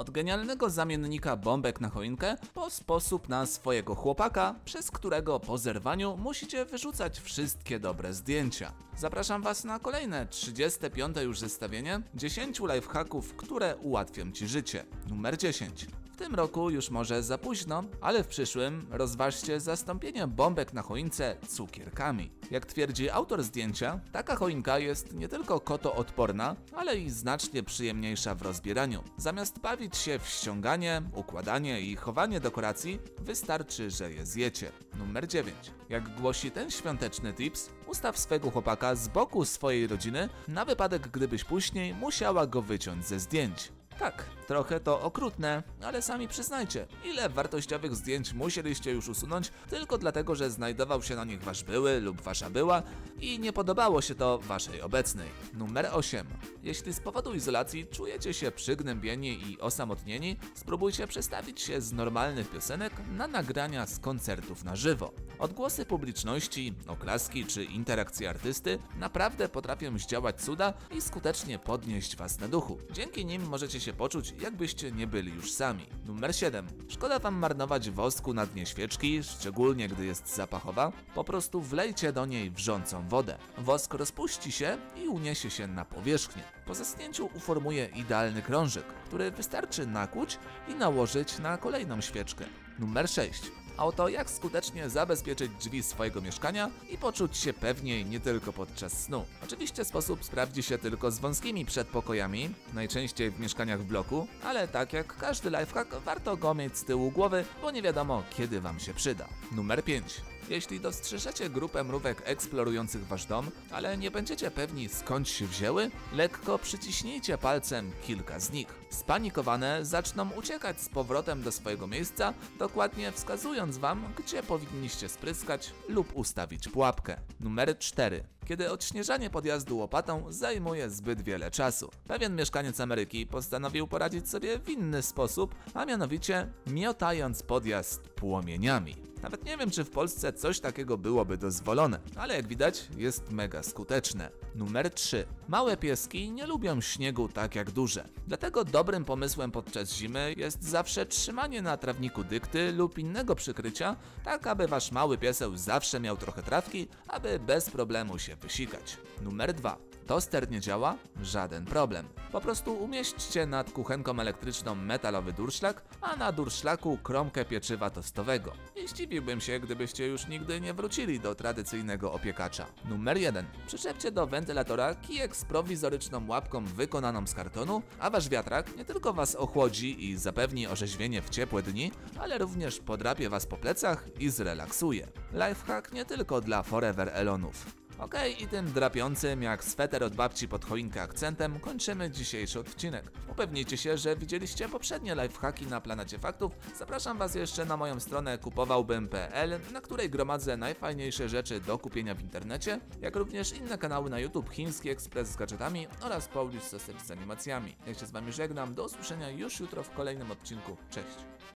Od genialnego zamiennika bombek na choinkę po sposób na swojego chłopaka, przez którego po zerwaniu musicie wyrzucać wszystkie dobre zdjęcia. Zapraszam Was na kolejne 35 już zestawienie 10 lifehacków, które ułatwią Ci życie. Numer 10. Tym roku już może za późno, ale w przyszłym rozważcie zastąpienie bombek na choince cukierkami. Jak twierdzi autor zdjęcia, taka choinka jest nie tylko kotoodporna, ale i znacznie przyjemniejsza w rozbieraniu. Zamiast bawić się w ściąganie, układanie i chowanie dekoracji, wystarczy, że je zjecie. Numer 9. Jak głosi ten świąteczny tips, ustaw swego chłopaka z boku swojej rodziny na wypadek, gdybyś później musiała go wyciąć ze zdjęć. Tak, trochę to okrutne, ale sami przyznajcie, ile wartościowych zdjęć musieliście już usunąć tylko dlatego, że znajdował się na nich wasz były lub wasza była i nie podobało się to waszej obecnej. Numer 8. Jeśli z powodu izolacji czujecie się przygnębieni i osamotnieni, spróbujcie przestawić się z normalnych piosenek na nagrania z koncertów na żywo. Odgłosy publiczności, oklaski czy interakcje artysty naprawdę potrafią zdziałać cuda i skutecznie podnieść was na duchu. Dzięki nim możecie się poczuć, jakbyście nie byli już sami. Numer 7. Szkoda wam marnować wosku na dnie świeczki, szczególnie gdy jest zapachowa. Po prostu wlejcie do niej wrzącą wodę. Wosk rozpuści się i uniesie się na powierzchnię. Po zaschnięciu uformuje idealny krążek, który wystarczy nakłuć i nałożyć na kolejną świeczkę. Numer 6. A oto jak skutecznie zabezpieczyć drzwi swojego mieszkania i poczuć się pewniej nie tylko podczas snu. Oczywiście sposób sprawdzi się tylko z wąskimi przedpokojami, najczęściej w mieszkaniach w bloku, ale tak jak każdy lifehack, warto go mieć z tyłu głowy, bo nie wiadomo kiedy wam się przyda. Numer 5. Jeśli dostrzeżecie grupę mrówek eksplorujących wasz dom, ale nie będziecie pewni skąd się wzięły, lekko przyciśnijcie palcem kilka z nich. Spanikowane zaczną uciekać z powrotem do swojego miejsca, dokładnie wskazując wam, gdzie powinniście spryskać lub ustawić pułapkę. Numer 4. Kiedy odśnieżanie podjazdu łopatą zajmuje zbyt wiele czasu. Pewien mieszkaniec Ameryki postanowił poradzić sobie w inny sposób, a mianowicie miotając podjazd płomieniami. Nawet nie wiem, czy w Polsce coś takiego byłoby dozwolone, ale jak widać, jest mega skuteczne. Numer 3. Małe pieski nie lubią śniegu tak jak duże. Dlatego dobrym pomysłem podczas zimy jest zawsze trzymanie na trawniku dykty lub innego przykrycia, tak aby wasz mały pieseł zawsze miał trochę trawki, aby bez problemu się wysikać. Numer 2. Toster nie działa? Żaden problem. Po prostu umieśćcie nad kuchenką elektryczną metalowy durszlak, a na durszlaku kromkę pieczywa tostowego. I zdziwiłbym się, gdybyście już nigdy nie wrócili do tradycyjnego opiekacza. Numer 1. Przyczepcie do wentylatora kijek z prowizoryczną łapką wykonaną z kartonu, a wasz wiatrak nie tylko was ochłodzi i zapewni orzeźwienie w ciepłe dni, ale również podrapie was po plecach i zrelaksuje. Lifehack nie tylko dla Forever Elonów. Okej, i tym drapiącym jak sweter od babci pod choinkę akcentem kończymy dzisiejszy odcinek. Upewnijcie się, że widzieliście poprzednie lifehacki na Planecie Faktów. Zapraszam Was jeszcze na moją stronę kupowałbym.pl, na której gromadzę najfajniejsze rzeczy do kupienia w internecie, jak również inne kanały na YouTube, Chiński Ekspres z gadżetami oraz Polish Sausage z animacjami. Ja się z Wami żegnam, do usłyszenia już jutro w kolejnym odcinku. Cześć!